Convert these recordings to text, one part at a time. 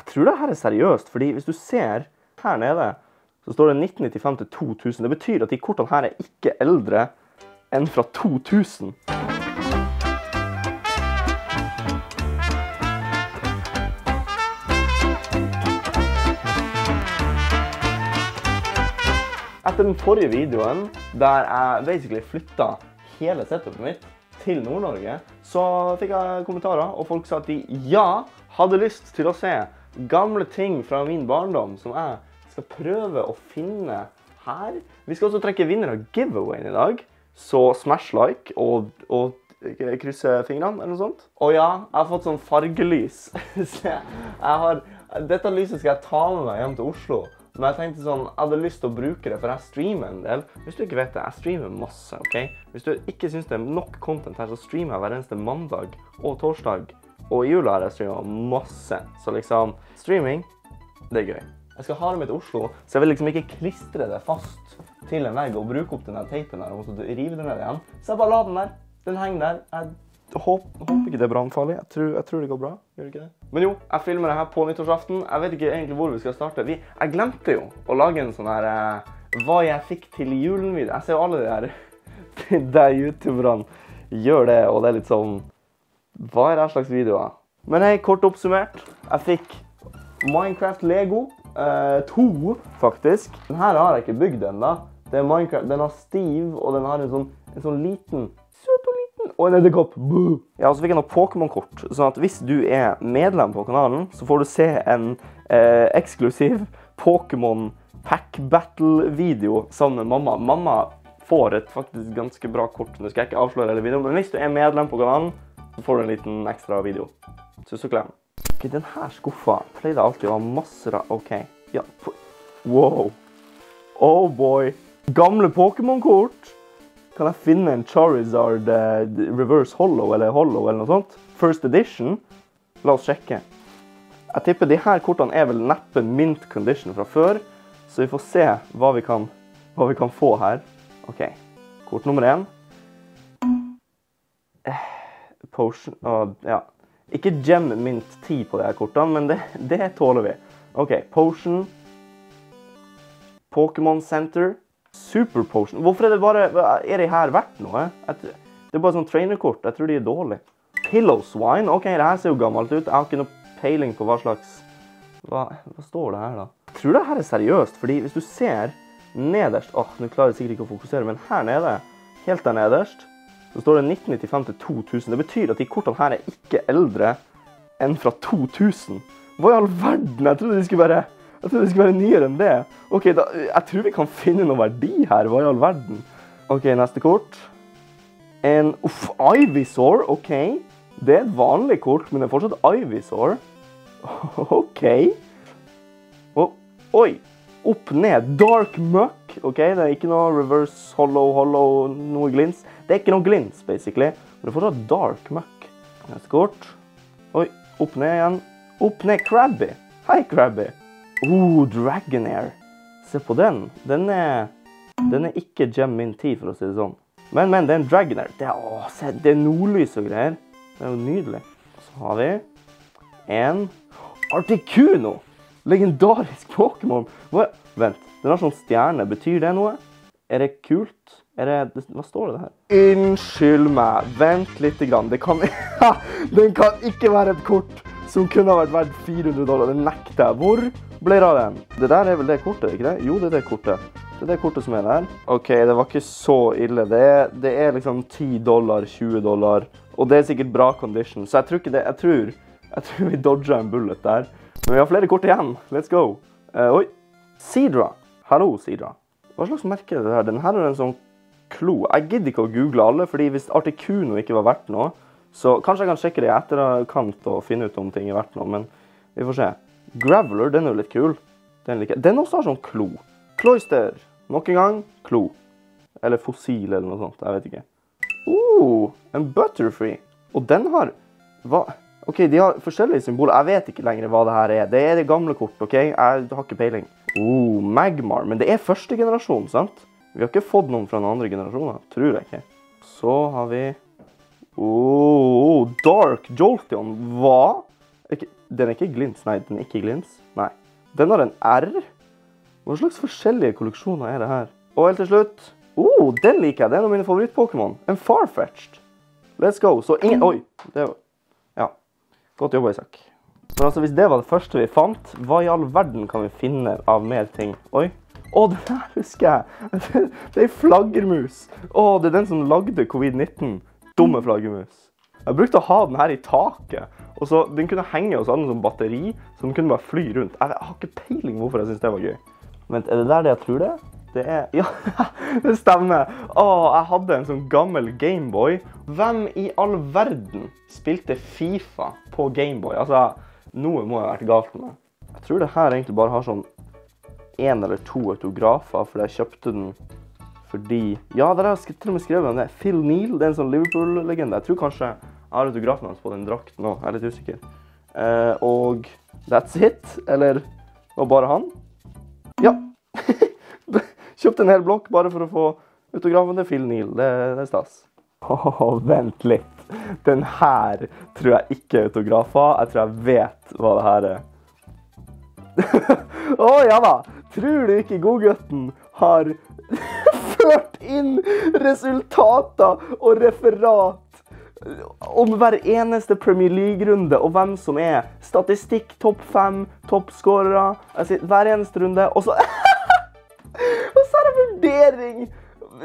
Jeg tror det her er seriøst, fordi hvis du ser her nede, så står det 1995 til 2000. Det betyr at de kortene her er ikke eldre enn fra 2000. Etter den forrige videoen, der jeg basically flytta hele setupet mitt til Nord-Norge, så fikk jeg kommentarer, og folk sa at de ja, hadde lyst til å se gamle ting fra min barndom som jeg skal prøve å finne her. Vi skal også trekke vinner av giveawayen i dag, så smash like og, og krysse fingrene eller noe sånt. Og ja, jeg har fått sånn fargelys. Så jeg har, dette lyset skal jeg ta med meg hjem til Oslo. Men jeg tenkte sånn, jeg hadde lyst til å bruke det, for jeg streamer en del. Hvis du ikke vet det, jeg streamer masse. ok? Hvis du ikke syns det er nok content her, så streamer jeg hver eneste mandag og torsdag. Og i jula har jeg streama masse. Så liksom, streaming, det er gøy. Jeg skal ha det med til Oslo, så jeg vil liksom ikke klistre det fast til en vegg og bruke opp den teipen der og så rive den ned igjen. Så jeg bare la den der. Den henger der. Jeg håper, håper ikke det er brannfarlig. Jeg tror, jeg tror det går bra. Gjør det ikke det? Men jo, jeg filmer det her på nyttårsaften. Jeg vet ikke egentlig hvor vi skal starte. Vi, jeg glemte jo å lage en sånn her eh, Hva jeg fikk til julen-video. Jeg ser jo alle de her de der youtuberne gjør det, og det er litt sånn Hva er det slags videoer? Men hei, kort oppsummert. Jeg fikk Minecraft Lego. Eh, to, faktisk. Den her har jeg ikke bygd ennå. Det er Minecraft. Den har Steve, og den har en sånn, en sånn liten søt og liten og en edderkopp. Ja, og så fikk jeg noen Pokémon-kort. Sånn at hvis du er medlem på kanalen, så får du se en eh, eksklusiv Pokémon Pack Battle-video sammen med mamma. Mamma får et faktisk ganske bra kort. Nå skal jeg ikke avsløre hele videoen, men hvis du er medlem på kanalen, så får du en liten ekstra video. Tusen og klem. Ok, denne skuffa pleier det alltid å ha ra... OK. Ja. Wow. Oh boy. Gamle Pokémon-kort. Kan jeg finne en Charizard eh, reverse hollow eller hollow eller noe sånt? First edition? La oss sjekke. Jeg tipper de her kortene er vel neppe mint condition fra før, så vi får se hva vi kan, få her. OK. Kort nummer én. Eh, Potion og, Ja. Ikke gem mint 10 på de her kortene, men det, det tåler vi. OK. Potion. Pokémon Center. Super Potion. Hvorfor er det bare Er de her verdt noe? Jeg, det er bare sånn trainerkort. Jeg tror de er dårlige. Pillow Swine. OK, det her ser jo gammelt ut. Jeg har ikke noe peiling på hva slags Hva, hva står det her, da? Jeg tror det her er seriøst, fordi hvis du ser nederst Åh, nå klarer jeg sikkert ikke å fokusere, men her nede, helt der nederst, så står det 1995 til 2000. Det betyr at de kortene her er ikke eldre enn fra 2000. Hva i all verden? Jeg trodde de skulle være jeg det skulle være nyere enn det. Ok, da, Jeg tror vi kan finne noe verdi her. Hva i all verden? Ok, neste kort. En Uff, Ivysaur. OK. Det er et vanlig kort, men det er fortsatt Ivysaur. OK. Og, oi. Opp, ned. Dark Muck. OK, det er ikke noe reverse hollow, hollow, noe glins. Det er ikke noe glins, basically. Men det er fortsatt Dark Muck. Neste kort. Oi. Opp, ned igjen. Opp, ned. Krabby. Hei, Krabby. Oh, Dragonair. Se på den. Den er, den er ikke Gem Min tid, for å si det sånn. Men, men, det er en Dragonair. Det er, å, se, det er nordlys og greier. Det er jo nydelig. Så har vi en Articuno. Legendarisk Pokémon. Vent, den har sånn stjerne. Betyr det noe? Er det kult? Er det, hva står det her? Unnskyld meg. Vent litt. Grann. Det kan, den kan ikke være et kort som kunne ha vært verdt 400 dollar. Det nekter jeg. Hvor ble det av den? Det der er vel det kortet, ikke det? Jo, det er det kortet. Det er det kortet som er der. OK, det var ikke så ille. Det er, det er liksom 10 dollar, 20 dollar. Og det er sikkert bra condition, så jeg tror ikke det Jeg tror, jeg tror vi dodga en bullet der. Men vi har flere kort igjen. Let's go. Uh, oi. Sidra. Hallo, Sidra. Hva slags merke er det her? Den her er en sånn klo. Jeg gidder ikke å google alle, fordi hvis Articuno ikke var verdt noe, så kanskje jeg kan sjekke det i etterkant og finne ut om ting er verdt noe, men vi får se. Graveler, den er jo litt kul. Den liker Den også har sånn klo. Cloister. Nok en gang klo. Eller fossil eller noe sånt. Jeg vet ikke. Oh, en Butterfree. Og den har Hva? OK, de har forskjellige symboler. Jeg vet ikke lenger hva det her er. Det er det gamle kort, OK? Jeg har ikke peiling. Oh, Magmar. Men det er første generasjon, sant? Vi har ikke fått noen fra den andre generasjonen. Tror jeg ikke. Så har vi Oh, Dark Jolteon. Hva? Den er ikke glins. Nei, den er ikke glins. Nei. Den har en R. Hva slags forskjellige kolleksjoner er det her? Og helt til slutt oh, Den liker jeg. Det er en av mine favoritt-Pokémon. En Farfetched. Let's go. Så ingen Oi. Det var. Godt jobba, Isak. Men altså, hvis det var det første vi fant, hva i all verden kan vi finne av mer ting? Oi. Å, den her husker jeg. Det er ei flaggermus. Å, det er den som lagde covid-19. Dumme flaggermus. Jeg brukte å ha den her i taket. og så Den kunne henge hos alle som batteri, så den kunne bare fly rundt. Jeg har ikke peiling hvorfor jeg syns det var gøy. Vent, er det der det jeg tror det er? Det er Ja, det stemmer. Å, jeg hadde en sånn gammel Gameboy. Hvem i all verden spilte Fifa på Gameboy? Altså, noe må ha vært galt med Jeg tror det her egentlig bare har sånn én eller to autografer, fordi jeg kjøpte den fordi Ja, der har jeg til og med skrevet om det. Phil Neal, det er en sånn Liverpool-legende. Jeg tror kanskje jeg har autografen hans på den drakten òg. Jeg er litt usikker. Eh, og that's it. Eller var bare han? Kjøpte en hel blokk bare for å få autografen til Phil Neal. Det, det er stas. Oh, vent litt. Den her tror jeg ikke er autografer. Jeg tror jeg vet hva det her er. Å oh, ja da! Tror du ikke godgutten har ført inn resultater og referat om hver eneste Premier League-runde og hvem som er statistikk, topp fem, toppskårere. Hver eneste runde. Og så det!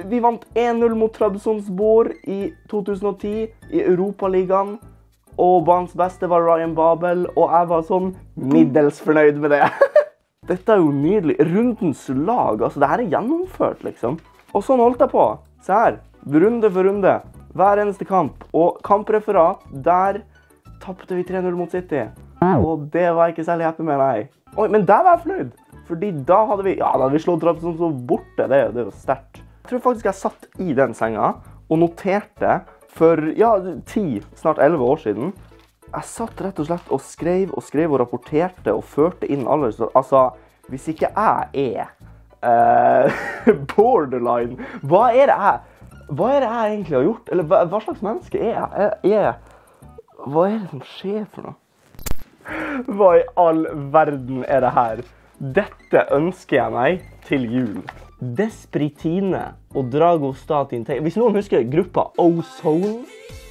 Vi vant 1-0 mot Trabzonspor i 2010 i Europaligaen. Og banens beste var Ryan Babel, og jeg var sånn middels fornøyd med det. Dette er jo nydelig. Rundens lag. Altså, det her er gjennomført, liksom. Og sånn holdt jeg på. Se her. Runde for runde. Hver eneste kamp. Og kampreferat, der tapte vi 3-0 mot City. Og det var jeg ikke særlig happy med, nei. Oi, men der var jeg fornøyd. Fordi da hadde vi ja, da hadde vi slått Trabzon så borte. Det, det er jo sterkt. Jeg tror faktisk jeg satt i den senga og noterte for ja, ti, snart elleve år siden. Jeg satt rett og slett og skrev og skrev og rapporterte og førte inn alle Altså, hvis ikke jeg er eh, borderline Hva er det jeg hva er det jeg egentlig har gjort? Eller hva, hva slags menneske er jeg? jeg? Er, hva er det som skjer for noe? Hva i all verden er det her? Dette ønsker jeg meg til jul. Despritine og Dragostatin Hvis noen husker gruppa Ozone,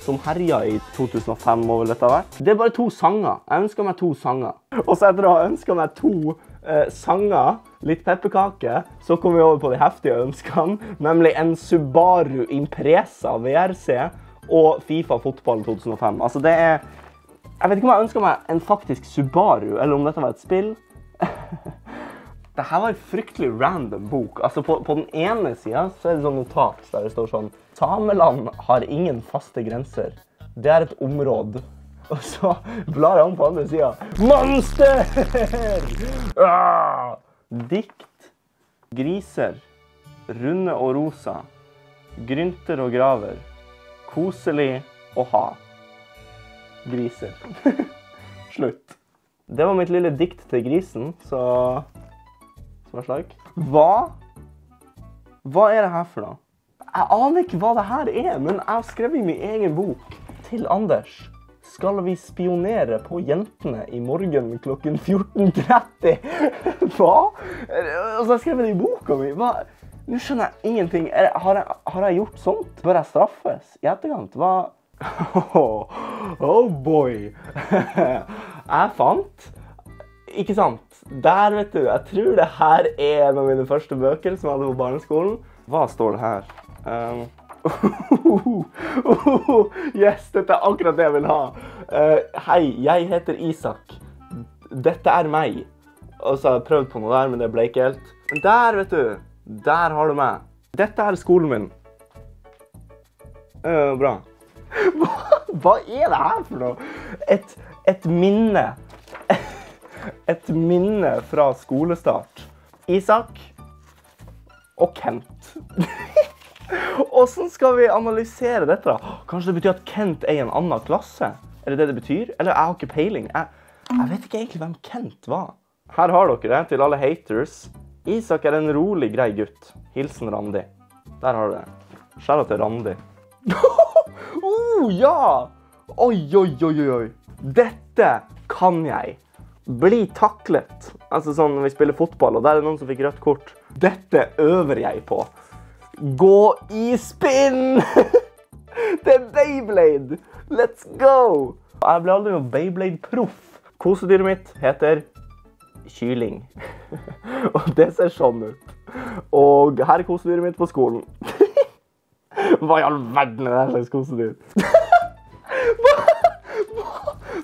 som herja i 2005, over dette hvert. Det er bare to sanger. Jeg ønsker meg to sanger. Og så etter å ha ønska meg to eh, sanger, litt pepperkake, så kom vi over på de heftige ønskene, nemlig en Subaru Impresa VRC og Fifa Fotball 2005. Altså, det er Jeg vet ikke om jeg ønska meg en faktisk Subaru, eller om dette var et spill. det her var en fryktelig random bok. Altså, på, på den ene sida er det sånn notat der det står sånn Sameland har ingen faste grenser. Det er et område. Og så blar jeg om på andre sida. Monster! Ah! Dikt. Griser. Runde og rosa. Grynter og graver. Koselig å ha. Griser. Slutt. Det var mitt lille dikt til grisen, så er slik. Hva Hva er det her for noe? Jeg aner ikke hva det her er, men jeg har skrevet min egen bok til Anders skal vi spionere på jentene i morgen klokken 14.30. Hva? Altså, jeg skrev det i boka mi. Hva? Nå skjønner jeg ingenting. Har jeg, har jeg, gjort sånt? Bør jeg straffes i etterkant? Hva Oh, oh boy. jeg fant Ikke sant? Der, vet du. Jeg tror det her er en av mine første bøker som jeg hadde på barneskolen. Hva står det her? Um, yes, dette er akkurat det jeg vil ha. Uh, hei, jeg heter Isak. Dette er meg. Og så har jeg prøvd på noe der, men det ble ikke helt. Der, vet du. Der har du meg. Dette er skolen min. Uh, bra. Hva, hva, er det her for noe? Et, et minne. Et minne fra skolestart. Isak og Kent. Åssen skal vi analysere dette? Kanskje det betyr at Kent er i en annen klasse? Er det det det betyr? Eller jeg har ikke peiling. Jeg, jeg vet ikke egentlig hvem Kent var. Her har dere det til alle haters. Isak er en rolig, grei gutt. Hilsen Randi. Der har du det. Skjæra til Randi. oh, ja! Oi, oi, oi, oi. Dette kan jeg bli taklet? Altså sånn når vi spiller fotball, og der er det noen som fikk rødt kort. Dette øver jeg på. Gå i spinn! Det er Beyblade! Let's go! Jeg ble aldri noen Beyblade-proff. Kosedyret mitt heter kylling. Og det ser sånn ut. Og her er kosedyret mitt på skolen. Hva i all verden er det slags kosedyr?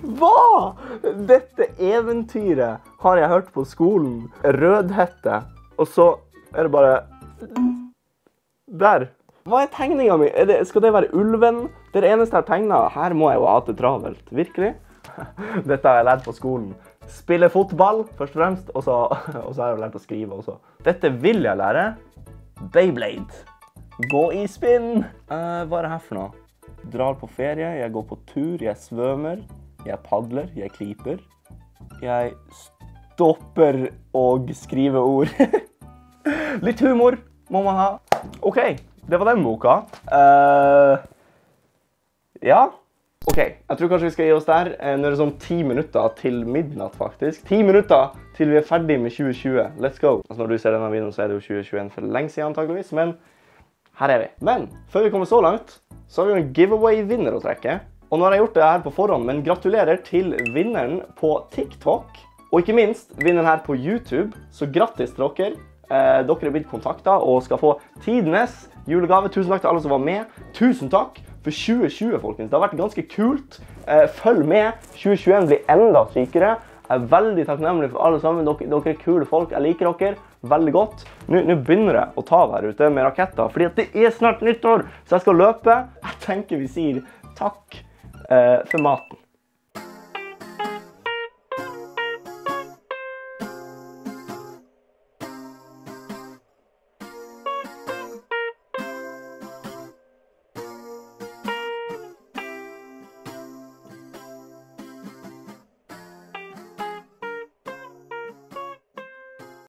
Hva? Dette eventyret har jeg hørt på skolen. Rødhette. Og så er det bare Der. Hva er tegninga mi? Det, skal det være ulven? Det er det eneste jeg har tegna. Her må jeg jo ha det travelt. Virkelig. Dette har jeg lært på skolen. Spille fotball, først og fremst. Og så, og så har jeg lært å skrive også. Dette vil jeg lære. Beyblade. Gå i spinn. Uh, hva er det her for noe? Drar på ferie, jeg går på tur, jeg svømmer, jeg padler, jeg kliper. Jeg stopper og skriver ord. Litt humor må man ha. OK, det var den boka. Uh, ja. OK, jeg tror kanskje vi skal gi oss der. Eh, Nå er det sånn ti minutter til midnatt, faktisk. Ti minutter til vi er ferdig med 2020. Let's go. Altså, når du ser denne videoen, så er det jo 2021 for lenge siden, antageligvis. Men her er vi. Men før vi kommer så langt, så har vi jo en giveaway-vinner å trekke. Og nå har jeg gjort det her på forhånd, men gratulerer til vinneren på TikTok. Og ikke minst vinneren her på YouTube. Så grattis til dere. Eh, dere er blitt kontakta og skal få tidenes julegave. Tusen takk til alle som var med. Tusen takk for 2020, folkens. Det har vært ganske kult. Eh, følg med. 2021 blir enda sykere. Jeg er veldig takknemlig for alle sammen. Dere, dere er kule folk. Jeg liker dere veldig godt. Nå, nå begynner det å ta her ute med raketter, fordi at det er snart nyttår, så jeg skal løpe. Jeg tenker vi sier takk for maten.